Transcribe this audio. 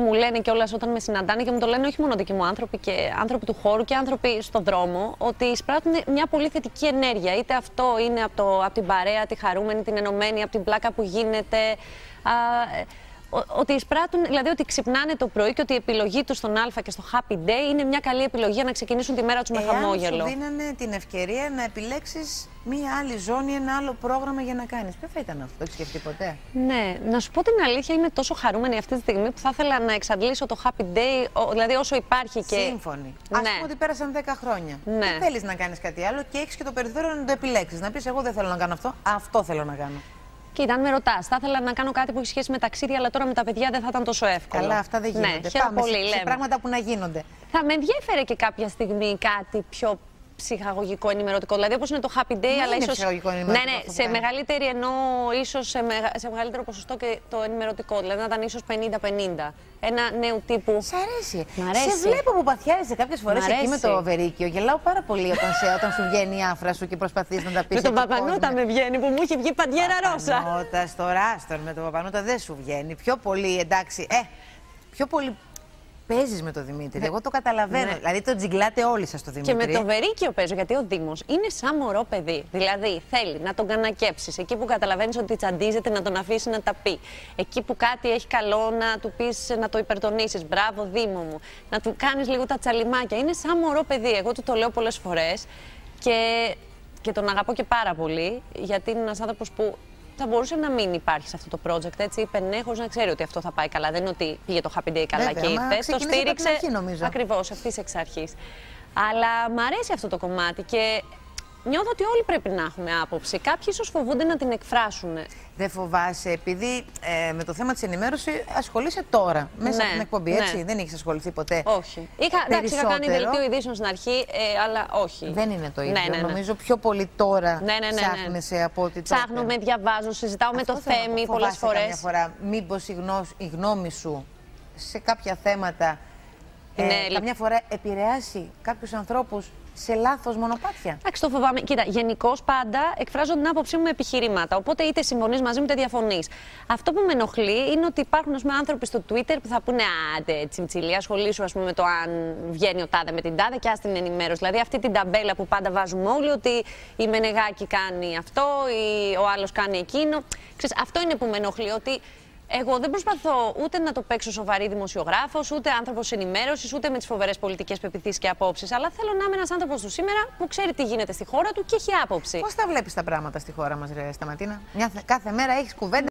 που μου λένε κιόλας όταν με συναντάνε και μου το λένε όχι μόνο δικοί μου άνθρωποι και άνθρωποι του χώρου και άνθρωποι στον δρόμο, ότι εισπράττουν μια πολύ θετική ενέργεια. Είτε αυτό είναι από, το, από την παρέα, τη χαρούμενη, την ενωμένη, από την πλάκα που γίνεται. Α, ότι εισπράττουν, δηλαδή ότι ξυπνάνε το πρωί και ότι η επιλογή τους στον Α και στο Happy Day είναι μια καλή επιλογή για να ξεκινήσουν τη μέρα τους με χαμόγελο. Σου δίνανε την ευκαιρία να επιλέξεις μία άλλη ζώνη, ένα άλλο πρόγραμμα για να κάνεις. Ποιο θα ήταν αυτό, το έχεις σκεφτεί ποτέ; Ναι, να σου πω την αλήθεια, είμαι τόσο χαρούμενη αυτή τη στιγμή που θα ήθελα να εξαντλήσω το Happy Day, δηλαδή όσο υπάρχει και. Σύμφωνη. Ναι. Α πούμε ότι πέρασαν 10 χρόνια. Ναι. Δεν θέλεις να κάνεις κάτι άλλο και έχεις και το περιθώριο να το επιλέξεις. Να πεις: Εγώ δεν θέλω να κάνω αυτό, αυτό θέλω να κάνω. Κοίτα, αν με ρωτάς, θα ήθελα να κάνω κάτι που έχει σχέση με ταξίδια, αλλά τώρα με τα παιδιά δεν θα ήταν τόσο εύκολο. Καλά, αυτά δεν γίνονται. Ναι, Πάμε πολύ, σε, σε πράγματα που να γίνονται. Θα με ενδιαφέρε και κάποια στιγμή κάτι πιο ψυχαγωγικό ενημερωτικό. Δηλαδή, όπως είναι το Happy Day, Μα αλλά ίσω. Ναι, ναι, σε μεγαλύτερη ενώ ίσως σε, μεγα... σε μεγαλύτερο ποσοστό και το ενημερωτικό. Δηλαδή, να ήταν ίσως 50-50. Ένα νέου τύπου. Σ' αρέσει. Μ αρέσει. Σε βλέπω που παθιάζεσαι κάποιες φορές εκεί με το βερίκιο. Γελάω πάρα πολύ όταν, σε, όταν σου βγαίνει η άφρα σου και προσπαθείς να τα πεις. Με τον Παπανούτα με βγαίνει που μου έχει βγει παντιέρα ρόσα. Παπανούτα στο ράστορ με τον Παπανούτα δεν σου βγαίνει. Πιο πολύ εντάξει. Ε, πιο πολύ παίζεις με τον Δημήτρη. Εγώ το καταλαβαίνω. Ναι. Δηλαδή το τζιγκλάτε όλοι σας το Δημήτρη. Και με το Βερίκιο παίζω, γιατί ο Δήμος είναι σαν μωρό παιδί. Δηλαδή θέλει να τον κανακέψεις. Εκεί που καταλαβαίνεις ότι τσαντίζεται, να τον αφήσει να τα πει. Εκεί που κάτι έχει καλό, να του πεις να το υπερτονίσεις. Μπράβο, Δήμο μου. Να του κάνεις λίγο τα τσαλιμάκια. Είναι σαν μωρό παιδί. Εγώ του το λέω πολλές φορές. Και και τον αγαπώ και πάρα πολύ, γιατί είναι ένας άνθρωπος που θα μπορούσε να μην υπάρχει σε αυτό το project. Έτσι, είπε ναι, χωρίς να ξέρει ότι αυτό θα πάει καλά. Δεν είναι ότι πήγε το Happy Day καλά Βέβαια, και ήρθε. Το στήριξε. Ακριβώς, ευθύς εξ αρχής. Αλλά μου αρέσει αυτό το κομμάτι και νιώθω ότι όλοι πρέπει να έχουμε άποψη. Κάποιοι ίσως φοβούνται να την εκφράσουν. Δεν φοβάσαι, επειδή ε, με το θέμα της ενημέρωσης ασχολείσαι τώρα, μέσα ναι, από την εκπομπή, έτσι. Ναι. Δεν έχεις ασχοληθεί ποτέ. Όχι. Είχα, εντάξει, είχα κάνει δελτίο ειδήσεων στην αρχή, ε, αλλά όχι. Δεν είναι το ίδιο. Ναι, ναι, ναι. Νομίζω πιο πολύ τώρα ναι, ναι, ναι, ψάχνεσαι από ότι. Ψάχνουμε, διαβάζω, συζητάω Αυτό με το Θέμη πολλές φορές. φορά, μήπως η, η γνώμη σου σε κάποια θέματα ε, ναι, καμιά φορά επηρεάσει κάποιους ανθρώπους σε λάθος μονοπάτια. Εντάξει, το φοβάμαι. Κοίτα, γενικώς πάντα εκφράζω την άποψή μου με επιχειρήματα. Οπότε είτε συμφωνείς μαζί μου είτε διαφωνείς. Αυτό που με ενοχλεί είναι ότι υπάρχουν πούμε, άνθρωποι στο Twitter που θα πούνε Άντε, τσιμτσιλία, ασχολήσου πούμε, με το αν βγαίνει ο τάδε με την τάδε και α την ενημέρωση. Δηλαδή αυτή την ταμπέλα που πάντα βάζουμε όλοι ότι η Μενεγάκη κάνει αυτό, ή ο άλλος κάνει εκείνο. Ξέρεις, αυτό είναι που με ενοχλεί. Ότι εγώ δεν προσπαθώ ούτε να το παίξω σοβαρή δημοσιογράφος, ούτε άνθρωπος ενημέρωσης, ούτε με τις φοβερές πολιτικές πεπιθήσεις και απόψεις. Αλλά θέλω να είμαι ένας άνθρωπος του σήμερα που ξέρει τι γίνεται στη χώρα του και έχει άποψη. Πώς τα βλέπεις τα πράγματα στη χώρα μας, Ρε Σταματίνα; Μια, κάθε μέρα έχεις κουβέντα.